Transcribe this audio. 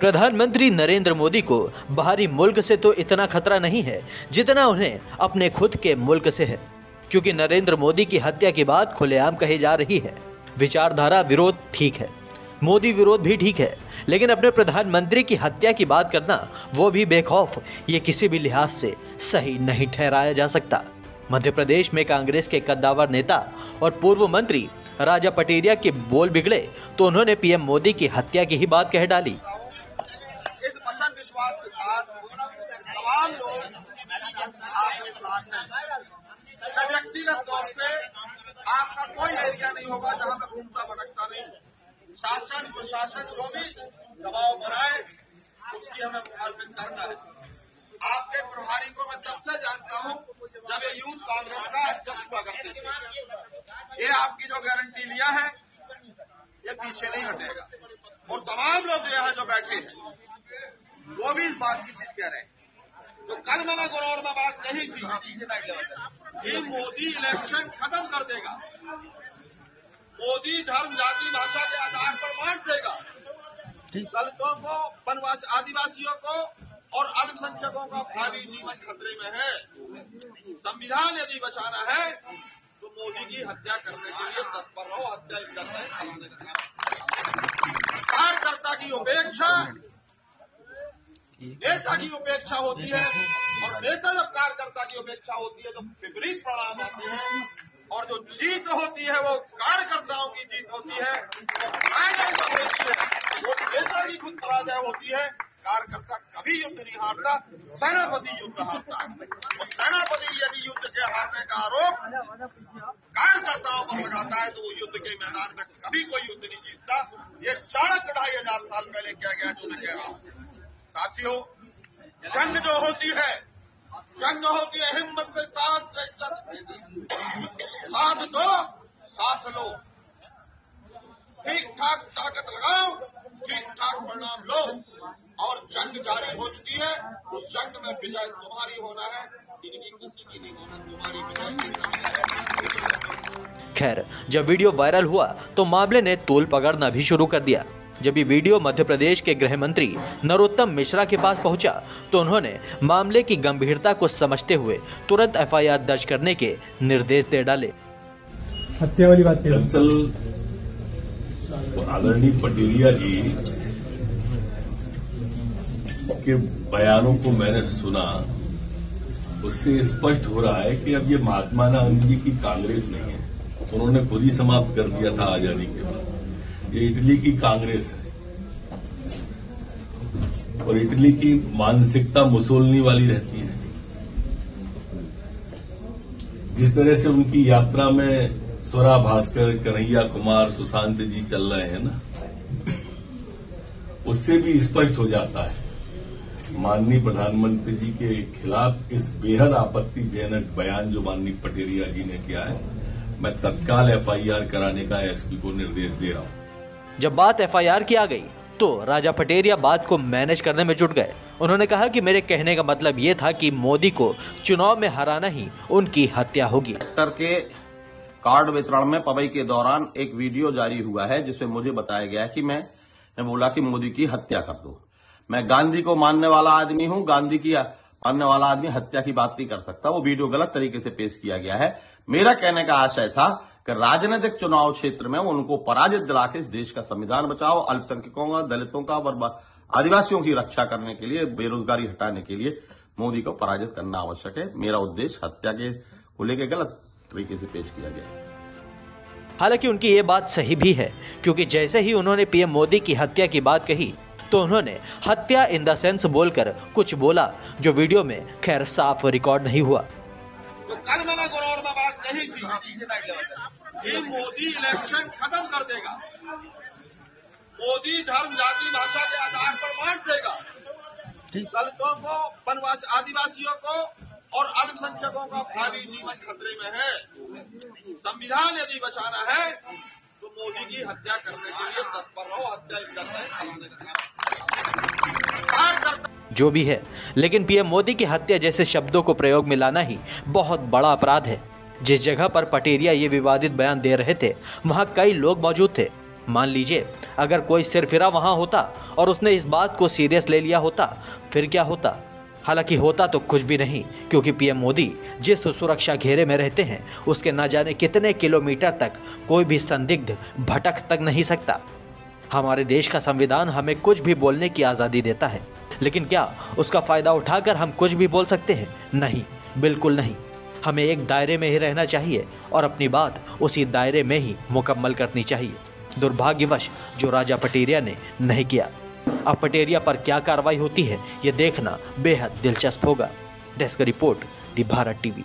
प्रधानमंत्री नरेंद्र मोदी को बाहरी मुल्क से तो इतना खतरा नहीं है जितना उन्हें अपने खुद के मुल्क से है। क्योंकि नरेंद्र मोदी की हत्या की बात खुलेआम कही जा रही है। विचारधारा विरोध ठीक है। मोदी विरोध भी ठीक है। लेकिन अपने प्रधानमंत्री की हत्या की बात करना, वो भी बेखौफ। ये किसी भी लिहाज से सही नहीं ठहराया जा सकता। मध्य प्रदेश में कांग्रेस के कद्दावर नेता और पूर्व मंत्री राजा पटेरिया के बोल बिगड़े तो उन्होंने पीएम मोदी की हत्या की ही बात कह डाली। विश्वास के साथ तमाम लोग आपके साथ हैं। मैं व्यक्तिगत तौर से आपका कोई एरिया नहीं होगा जहाँ मैं घूमता भटकता नहीं शासन, प्रशासन जो भी दबाव बनाए उसकी हमें मुखालफित करना है। आपके प्रभारी को मैं तब से जानता हूँ, जब ये यूथ कांग्रेस का अध्यक्ष हुआ करते थे। ये आपकी जो गारंटी लिया है, ये पीछे नहीं हटेगा। और तमाम लोग यहाँ जो बैठे हैं वो भी इस बात की चीज़ कह रहे हैं। तो कल मैंने गौरव में बात कही थी कि मोदी इलेक्शन खत्म कर देगा। मोदी धर्म जाति भाषा के आधार पर बांट देगा। दलितों को वनवासी आदिवासियों को और अल्पसंख्यकों का भावी जीवन खतरे में है। संविधान यदि बचाना है तो मोदी की हत्या करने के लिए तत्पर रहो हत्या करना है का कार्यकर्ता की उपेक्षा नेता की उपेक्षा होती है और नेता जब कार्यकर्ता की उपेक्षा होती है तो विपरीत परिणाम आते हैं। और जो जीत होती है, वो कार्यकर्ताओं की जीत होती है। वो नेता की खुद पराजय होती है कार्यकर्ता कभी युद्ध नहीं हारता, सेनापति युद्ध हारता है। और सेनापति यदि युद्ध के हारने का आरोप कार्यकर्ताओं पर लगाता है तो वो युद्ध के मैदान में कभी कोई युद्ध नहीं जीतता। ये चाणक्य ढाई हज़ार साल पहले किया गया, जो मैं कह रहा हूँ। साथियों, जंग जो होती है, जंग होती है हिम्मत से साथ से साथ दो, साथ लो। ठीक ठाक ताकत लगाओ ठीक ठाक परिणाम लो। और जंग जारी हो चुकी है, उस जंग में विजय तुम्हारी होना है। इनकी की नहीं होना, तुम्हारी विजय खैर, जब वीडियो वायरल हुआ तो मामले ने तोल पकड़ना भी शुरू कर दिया। जब ये वीडियो मध्य प्रदेश के गृह मंत्री नरोत्तम मिश्रा के पास पहुँचा तो उन्होंने मामले की गंभीरता को समझते हुए तुरंत एफआईआर दर्ज करने के निर्देश दे डाले। हत्या वाली बात दरअसल आदरणीय पटेलिया जी के बयानों को मैंने सुना उससे स्पष्ट हो रहा है कि अब ये महात्मा गांधी जी की कांग्रेस नहीं है। उन्होंने खुद ही समाप्त कर दिया था आज़ादी के बाद। ये इटली की कांग्रेस है। और इटली की मानसिकता मुसोलनी वाली रहती है। जिस तरह से उनकी यात्रा में स्वरा भास्कर, कन्हैया कुमार, सुशांत जी चल रहे हैं ना, उससे भी स्पष्ट हो जाता है, माननीय प्रधानमंत्री जी के खिलाफ इस बेहद आपत्तिजनक बयान जो माननीय पटेरिया जी ने किया है, मैं तत्काल एफआईआर कराने का एसपी को निर्देश दे रहा हूँ। जब बात एफआईआर की आ गई तो राजा पटेरिया बात को मैनेज करने में जुट गए। उन्होंने कहा कि मेरे कहने का मतलब ये था कि मोदी को चुनाव में हराना ही उनकी हत्या होगी। के कार्ड वितरण में पवई के दौरान एक वीडियो जारी हुआ है, जिसमें मुझे बताया गया कि मैं मैं बोला कि मोदी की हत्या कर दो। मैं गांधी को मानने वाला आदमी हूँ, गांधी की मानने वाला आदमी हत्या की बात नहीं कर सकता। वो वीडियो गलत तरीके से पेश किया गया है। मेरा कहने का आशय था कि राजनीतिक चुनाव क्षेत्र में उनको पराजित दिला के इस देश का संविधान बचाओ, अल्पसंख्यकों का, दलितों का, और आदिवासियों की रक्षा करने के लिए, बेरोजगारी हटाने के लिए मोदी को पराजित करना आवश्यक है। मेरा उद्देश्य हत्या के को लेकर गलत तरीके से पेश किया गया। हालाँकि उनकी ये बात सही भी है, क्योंकि जैसे ही उन्होंने पीएम मोदी की हत्या की बात कही तो उन्होंने हत्या इन द सेंस बोलकर कुछ बोला, जो वीडियो में खैर साफ़ रिकॉर्ड नहीं हुआ। कही थी कि मोदी इलेक्शन खत्म कर देगा। मोदी धर्म जाति भाषा के आधार पर बांट देगा। दलितों को वनवासी आदिवासियों को और अल्पसंख्यकों का भावी जीवन खतरे में है। संविधान यदि बचाना है तो मोदी की हत्या करने के लिए तत्पर हत्या है कार्यकर्ता जो भी है लेकिन पीएम मोदी की हत्या जैसे शब्दों को प्रयोग में लाना ही बहुत बड़ा अपराध है। जिस जगह पर पटेरिया ये विवादित बयान दे रहे थे, वहाँ कई लोग मौजूद थे। मान लीजिए, अगर कोई सिरफिरा वहाँ होता और उसने इस बात को सीरियस ले लिया होता, फिर क्या होता? हालाँकि होता तो कुछ भी नहीं, क्योंकि पीएम मोदी जिस सुरक्षा घेरे में रहते हैं, उसके ना जाने कितने किलोमीटर तक कोई भी संदिग्ध भटक तक नहीं सकता। हमारे देश का संविधान हमें कुछ भी बोलने की आज़ादी देता है, लेकिन क्या उसका फ़ायदा उठाकर हम कुछ भी बोल सकते हैं? नहीं, बिल्कुल नहीं। हमें एक दायरे में ही रहना चाहिए और अपनी बात उसी दायरे में ही मुकम्मल करनी चाहिए। दुर्भाग्यवश, जो राजा पटेरिया ने नहीं किया। अब पटेरिया पर क्या कार्रवाई होती है, ये देखना बेहद दिलचस्प होगा। Desk report, the Bharat TV.